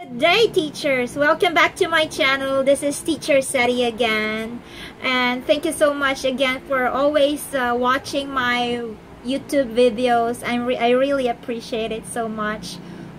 Good day teachers! Welcome back to my channel. This is Teacher Settey again. And thank you so much again for always uh, watching my YouTube videos. I'm re I really appreciate it so much.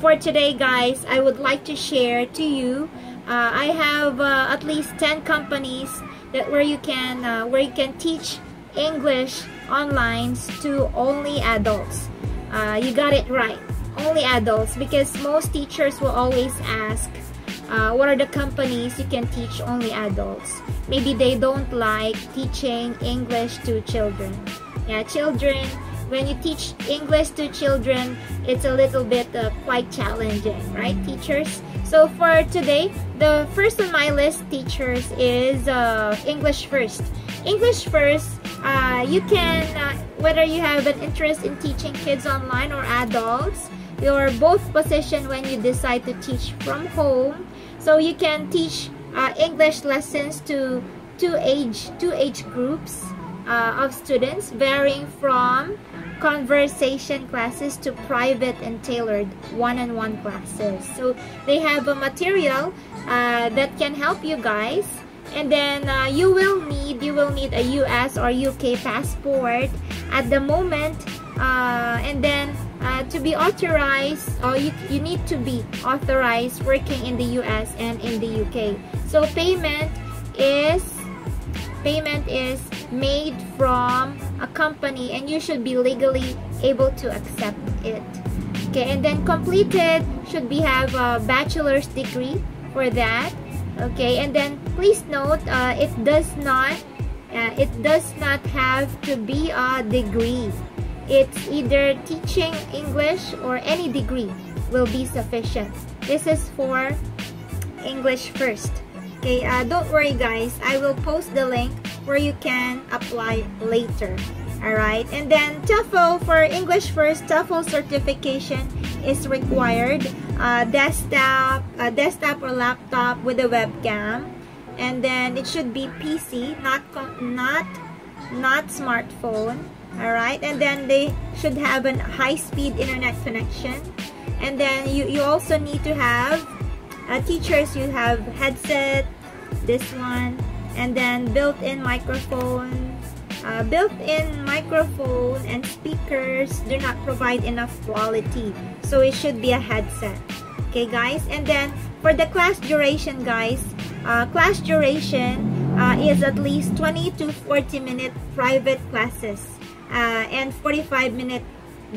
For today guys, I would like to share to you uh, I have uh, at least 10 companies that where you can uh, where you can teach English online to only adults. Uh, you got it right only adults because most teachers will always ask uh, what are the companies you can teach only adults? Maybe they don't like teaching English to children. Yeah children when you teach English to children it's a little bit uh, quite challenging right teachers? So for today the first on my list teachers is uh, English first. English first uh, you can uh, whether you have an interest in teaching kids online or adults your both position when you decide to teach from home. So you can teach uh, English lessons to two age two age groups uh, of students varying from conversation classes to private and tailored one-on-one -on -one classes. So they have a material uh, that can help you guys. And then uh, you will need you will need a US or UK passport at the moment uh, and then uh, to be authorized or you, you need to be authorized working in the US and in the UK so payment is payment is made from a company and you should be legally able to accept it. Okay and then completed should be have a bachelor's degree for that. Okay and then please note uh, it does not uh, it does not have to be a degree it's either teaching English or any degree will be sufficient. This is for English first. Okay, uh, don't worry guys. I will post the link where you can apply later. Alright, and then TOEFL for English first, TOEFL certification is required. Uh, desktop, uh, desktop or laptop with a webcam. And then it should be PC, not, not, not smartphone all right and then they should have a high-speed internet connection. And then you, you also need to have uh, teachers you have headset this one and then built-in microphone. Uh, built-in microphone and speakers do not provide enough quality. So it should be a headset. Okay guys? And then for the class duration guys uh, class duration uh, is at least 20 to 40 minute private classes uh, and 45 minute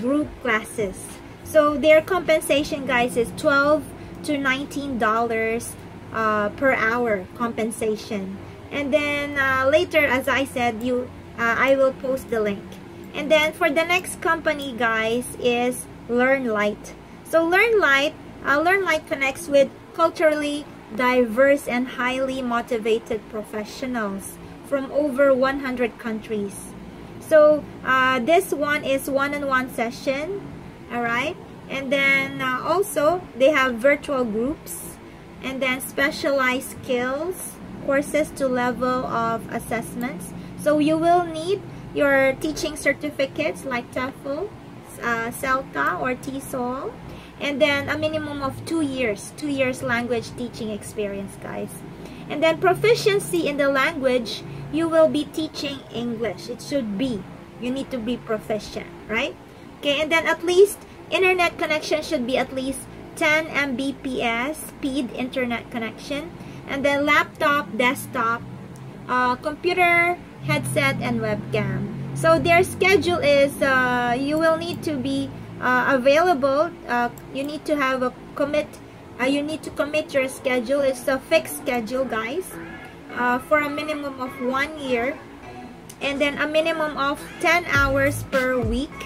group classes. So their compensation guys is 12 to 19 dollars uh, per hour compensation. And then uh, later as I said you uh, I will post the link. And then for the next company guys is LearnLight. So LearnLight uh, LearnLight connects with culturally diverse and highly motivated professionals from over 100 countries. So uh, this one is one-on-one -on -one session, all right? And then uh, also they have virtual groups and then specialized skills courses to level of assessments. So you will need your teaching certificates like TOEFL, uh, CELTA or TESOL and then a minimum of two years, two years language teaching experience guys. And then proficiency in the language you will be teaching English. It should be. You need to be proficient, right? Okay, and then at least internet connection should be at least 10 Mbps speed internet connection. And then laptop, desktop, uh, computer, headset, and webcam. So their schedule is uh, you will need to be uh, available. Uh, you need to have a commit. Uh, you need to commit your schedule. It's a fixed schedule, guys uh, for a minimum of one year and then a minimum of 10 hours per week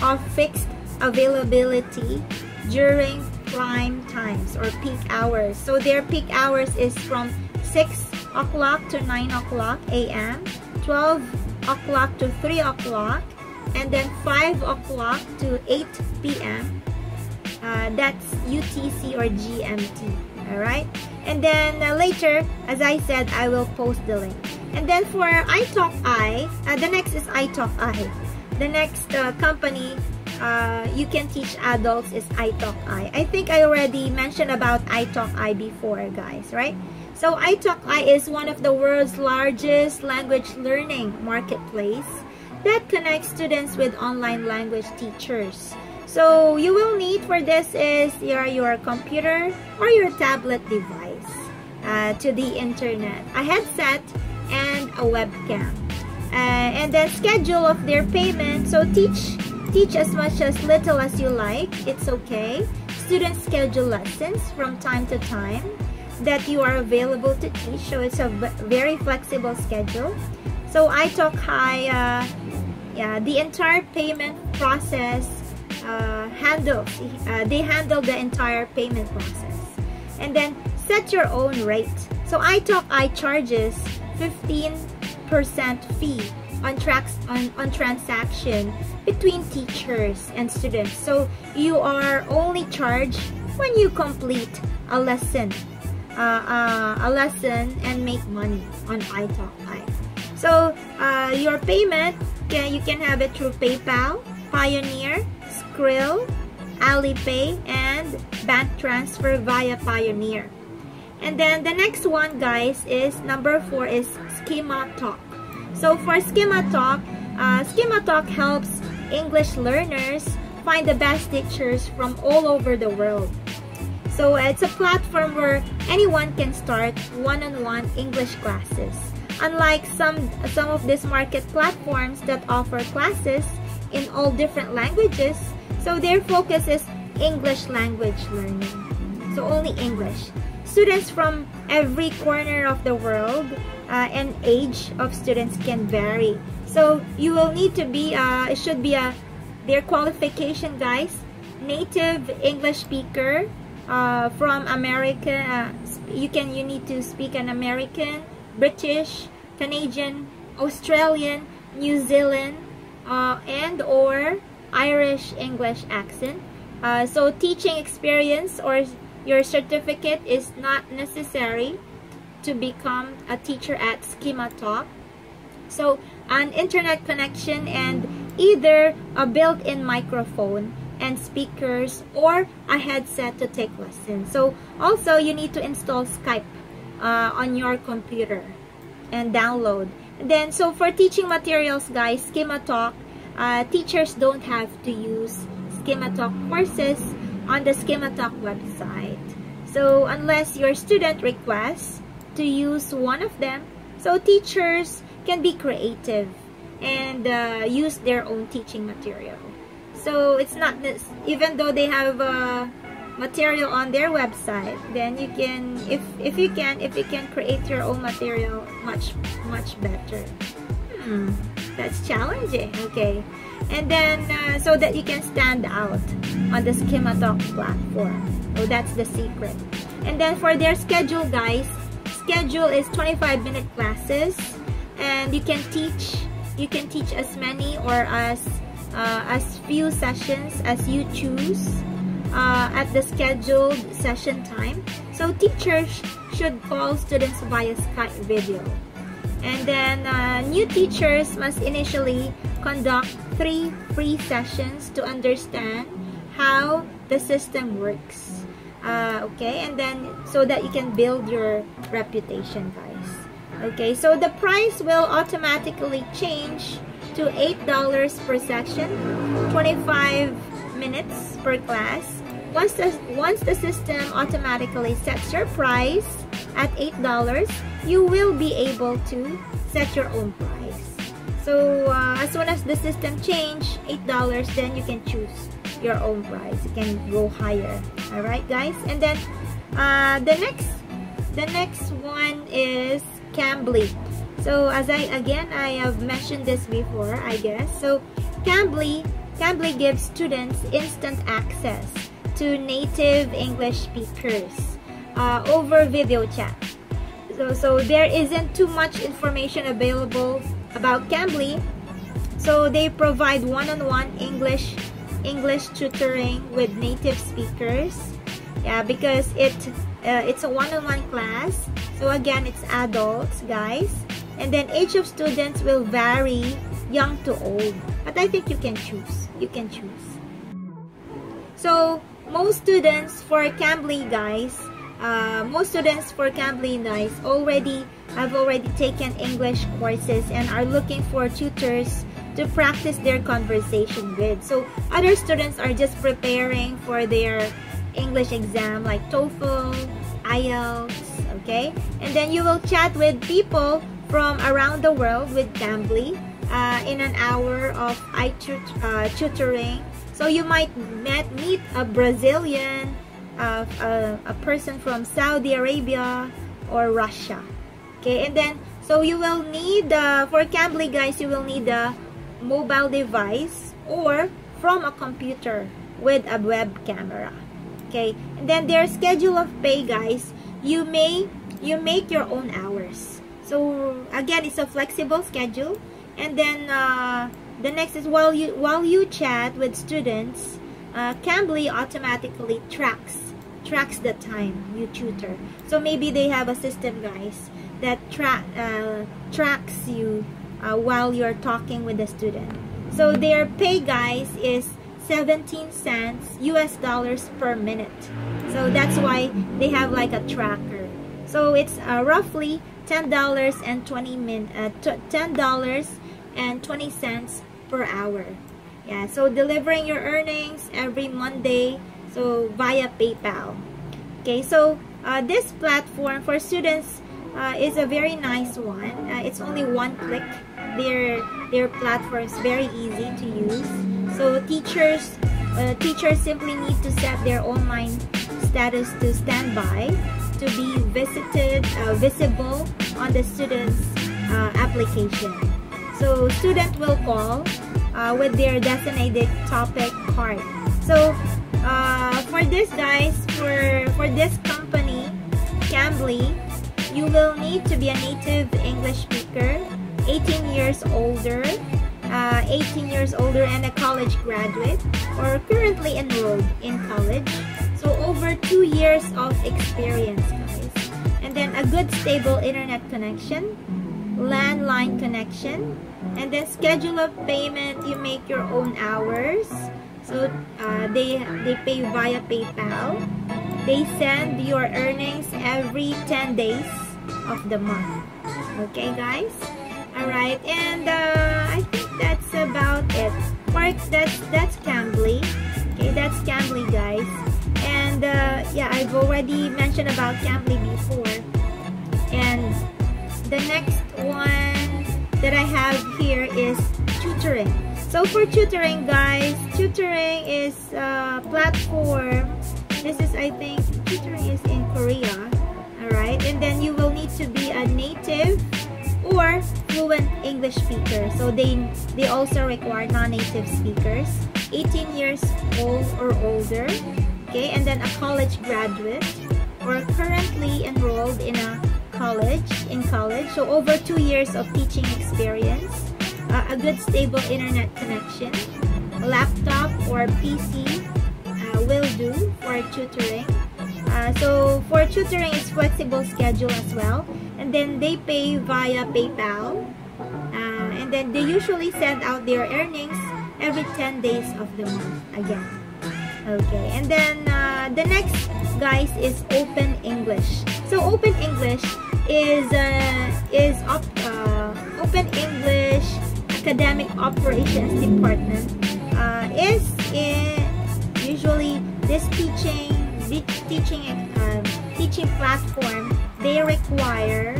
of fixed availability during prime times or peak hours. So their peak hours is from 6 o'clock to 9 o'clock a.m., 12 o'clock to 3 o'clock, and then 5 o'clock to 8 p.m. Uh, that's UTC or GMT alright and then uh, later as I said I will post the link and then for iTalk I uh, the next is iTalki the next uh, company uh, you can teach adults is iTalki. I think I already mentioned about iTalki before, guys, right? So iTalki is one of the world's largest language learning marketplace that connects students with online language teachers. So you will need for this is your, your computer or your tablet device uh, to the internet, a headset, and a webcam. Uh, and then schedule of their payment. So teach teach as much as little as you like. It's okay. Students schedule lessons from time to time that you are available to teach. So it's a very flexible schedule. So iTalki, uh, yeah, the entire payment process uh, uh, they handle the entire payment process. And then set your own rate. So iTalki charges 15% fee on, tracks, on, on transaction between teachers and students. So you are only charged when you complete a lesson uh, uh, a lesson and make money on iTalki. So uh, your payment, can, you can have it through PayPal, Payoneer, Skrill, Alipay, and bank transfer via Payoneer. And then the next one, guys, is number four is SkimaTalk. So for SkimaTalk, uh, SkimaTalk helps English learners find the best teachers from all over the world. So it's a platform where anyone can start one-on-one -on -one English classes. Unlike some, some of these market platforms that offer classes in all different languages, so their focus is English language learning. So only English. Students from every corner of the world uh, and age of students can vary. So you will need to be, uh, it should be a, their qualification guys, native English speaker, uh, from America, uh, you can you need to speak an American, British, Canadian, Australian, New Zealand, uh, and or Irish English accent. Uh, so teaching experience or your certificate is not necessary to become a teacher at SkimaTalk. So an internet connection and either a built-in microphone and speakers or a headset to take lessons. So also you need to install Skype uh, on your computer and download. And then so for teaching materials guys, SkimaTalk, uh, teachers don't have to use SkimaTalk courses on the SkimaTalk website. So unless your student requests to use one of them, so teachers can be creative and uh, use their own teaching material. So it's not this, even though they have uh, material on their website, then you can, if, if you can, if you can create your own material much, much better. Hmm, that's challenging, okay. And then, uh, so that you can stand out on the SkimaTalk platform. So that's the secret. And then for their schedule, guys, schedule is 25 minute classes and you can teach you can teach as many or as uh, as few sessions as you choose uh, at the scheduled session time. So teachers should call students via Skype video. And then uh, new teachers must initially conduct three free sessions to understand how the system works. Uh, okay, and then so that you can build your reputation, guys. Okay, so the price will automatically change to $8 per section, 25 minutes per class. Once the, once the system automatically sets your price at $8, you will be able to set your own price. So uh, as soon as the system change $8, then you can choose your own price. You can go higher. Alright guys? And then uh, the next the next one is Cambly. So as I again I have mentioned this before, I guess. So Cambly Cambly gives students instant access to native English speakers uh, over video chat. So, so there isn't too much information available about Cambly. So they provide one-on-one -on -one English English tutoring with native speakers. Yeah, because it uh, it's a one-on-one -on -one class. So again, it's adults, guys. And then age of students will vary young to old. But I think you can choose. You can choose. So most students for Cambly guys, uh, most students for Cambly guys already have already taken English courses and are looking for tutors to practice their conversation with. So other students are just preparing for their English exam like TOEFL, IELTS, okay? And then you will chat with people from around the world with Cambly uh, in an hour of I uh, tutoring. So you might met, meet a Brazilian, uh, a, a person from Saudi Arabia or Russia. Okay, and then so you will need uh, for Cambly guys, you will need a mobile device or from a computer with a web camera. Okay, and then their schedule of pay guys, you may you make your own hours. So again, it's a flexible schedule and then uh, the next is while you while you chat with students uh, Cambly automatically tracks tracks the time you tutor so maybe they have a system guys that tra uh, tracks you uh, while you're talking with the student so their pay guys is 17 cents US dollars per minute so that's why they have like a tracker so it's uh, roughly $10 and 20 min uh, $10 and 20 cents per hour. Yeah, so delivering your earnings every Monday, so via PayPal. Okay, so uh, this platform for students uh, is a very nice one. Uh, it's only one click. Their their platform is very easy to use. So teachers uh, teachers simply need to set their online status to standby to be visited uh, visible on the student's uh, application. So student will call uh, with their designated topic card. So for this guys, for, for this company, Cambly, you will need to be a native English speaker, 18 years older, uh, 18 years older and a college graduate or currently enrolled in college. So over two years of experience guys. And then a good stable internet connection, landline connection, and then schedule of payment you make your own hours so uh, they they pay via PayPal they send your earnings every 10 days of the month. Okay guys? All right and uh, I think that's about it. Mark that's that's Cambly okay that's Cambly guys. And uh, yeah I've already mentioned about Cambly before. And the next one that I have here is tutoring. So for tutoring guys, tutoring is a platform. This is I think tutoring is in Korea. Alright, and then you will need to be a native or fluent English speaker. So they they also require non-native speakers, 18 years old or older. Okay, and then a college graduate or currently enrolled in a college, in college. So over two years of teaching experience, uh, a good stable internet connection, laptop or PC will do for tutoring. Uh, so for tutoring, it's flexible schedule as well. And then they pay via PayPal. Uh, and then they usually send out their earnings every 10 days of the month again. Okay, and then uh, the next, guys, is Open English. So Open English is uh, is op, uh, Open English Academic Operations Department uh, is in usually this teaching this teaching uh, teaching platform they require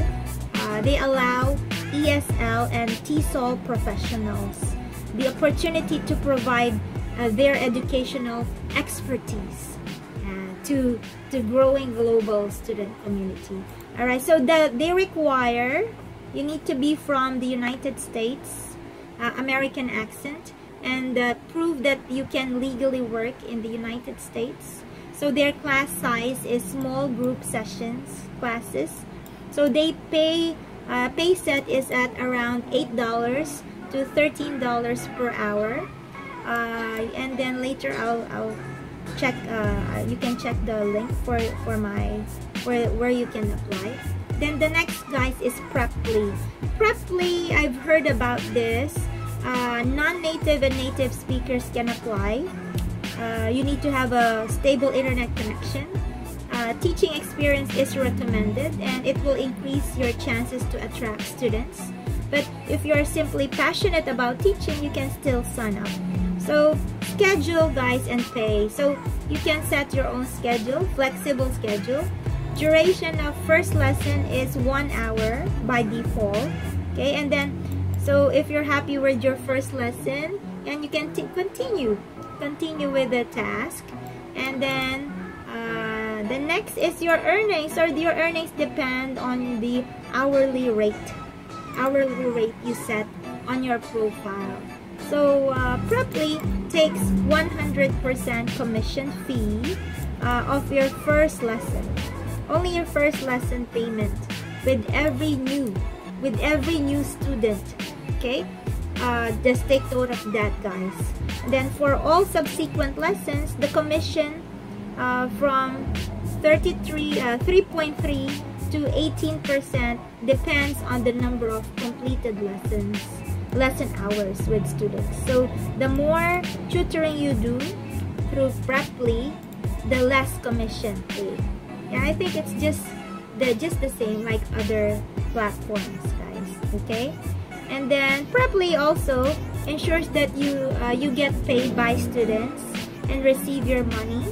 uh, they allow ESL and TESOL professionals the opportunity to provide uh, their educational expertise uh, to to growing global student community. Alright, so the, they require you need to be from the United States, uh, American accent, and uh, prove that you can legally work in the United States. So their class size is small group sessions classes. So they pay uh, pay set is at around eight dollars to thirteen dollars per hour. Uh, and then later I'll I'll check. Uh, you can check the link for for my where, where you can apply. Then the next guys is Preply. Preply, I've heard about this. Uh, Non-native and native speakers can apply. uh, you need to have a stable internet connection. Uh, teaching experience is recommended and it will increase your chances to attract students. But if you're simply passionate about teaching, you can still sign up. So schedule guys and pay. So you can set your own schedule, flexible schedule. Duration of first lesson is one hour by default. Okay, and then so if you're happy with your first lesson, and you can continue, continue with the task, and then uh, the next is your earnings, or your earnings depend on the hourly rate, hourly rate you set on your profile. So uh, Preply takes 100% commission fee uh, of your first lesson. Only your first lesson payment with every new with every new student. Okay? Uh, just take note of that guys. Then for all subsequent lessons, the commission uh, from 33 uh, 3.3 to 18% depends on the number of completed lessons lesson hours with students. So the more tutoring you do through Preply, the less commission paid. Yeah, I think it's just the just the same like other platforms, guys. Okay, and then Preply also ensures that you uh, you get paid by students and receive your money.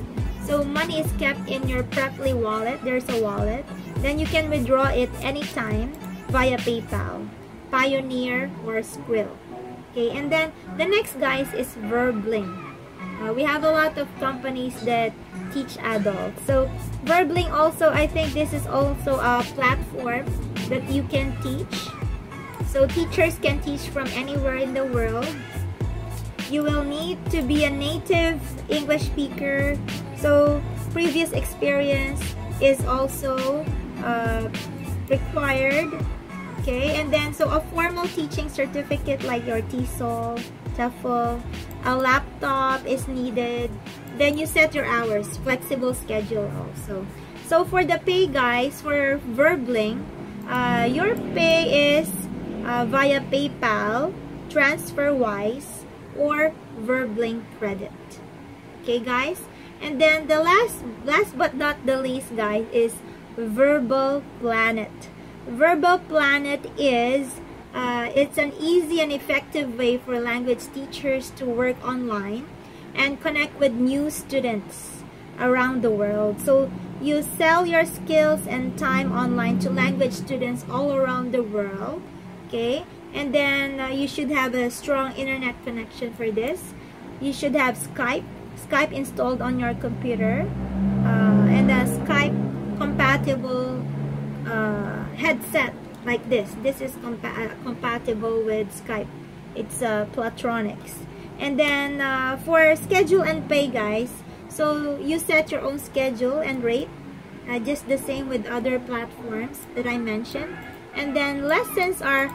So money is kept in your Preply wallet. There's a wallet. Then you can withdraw it anytime via PayPal. Payoneer, or Skrill. Okay, and then the next guys is Verbling. Uh, we have a lot of companies that teach adults. So Verbling also, I think this is also a platform that you can teach. So teachers can teach from anywhere in the world. You will need to be a native English speaker. So previous experience is also uh, required Okay, and then so a formal teaching certificate like your TESOL, TEFL, a laptop is needed. Then you set your hours, flexible schedule also. So for the pay guys, for Verbling, uh, your pay is uh, via PayPal, TransferWise, or Verbling Credit. Okay guys? And then the last, last but not the least guys is Verbal Planet. Verbal Planet is uh, it's an easy and effective way for language teachers to work online and connect with new students around the world. So you sell your skills and time online to language students all around the world. Okay, and then uh, you should have a strong internet connection for this. You should have Skype, Skype installed on your computer, uh, and a Skype compatible uh, headset like this. This is compa uh, compatible with Skype. It's uh, Platronics. And then uh, for schedule and pay guys, so you set your own schedule and rate. Uh, just the same with other platforms that I mentioned. And then lessons are